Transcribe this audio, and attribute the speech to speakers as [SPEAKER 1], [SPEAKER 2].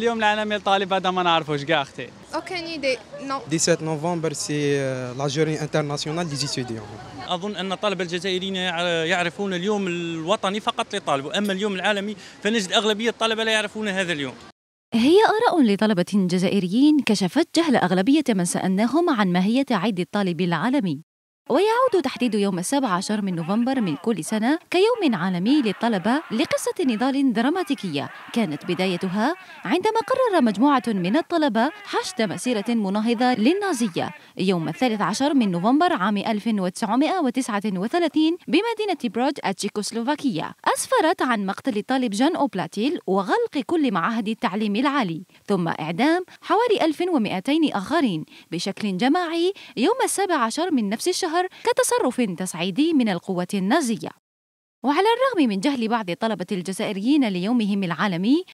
[SPEAKER 1] اليوم العالمي للطالب هذا ما نعرفوش كاع أختي
[SPEAKER 2] Aucune idée, non.
[SPEAKER 3] 17 novembre, c'est euh, la journée internationale des étudiants.
[SPEAKER 4] أظن أن الطلبة الجزائريين يع- يعرفون اليوم الوطني فقط للطالب أما اليوم العالمي فنجد أغلبية الطلبة لا يعرفون هذا اليوم
[SPEAKER 5] هي آراء لطلبة جزائريين كشفت جهل أغلبية من سألناهم عن ماهية عيد الطالب العالمي ويعود تحديد يوم السابع عشر من نوفمبر من كل سنة كيوم عالمي للطلبة لقصة نضال دراماتيكية. كانت بدايتها عندما قرر مجموعة من الطلبة حشد مسيرة مناهضة للنازية. يوم الثالث عشر من نوفمبر عام 1939 بمدينة برود التشيكوسلوفاكية. أسفرت عن مقتل الطالب جان أوبلاتيل وغلق كل معاهد التعليم العالي. ثم إعدام حوالي 1200 آخرين بشكل جماعي يوم السابع عشر من نفس الشهر كتصرف تصعيدي من القوة النازية. وعلى الرغم من جهل بعض الطلبة الجزائريين ليومهم العالمي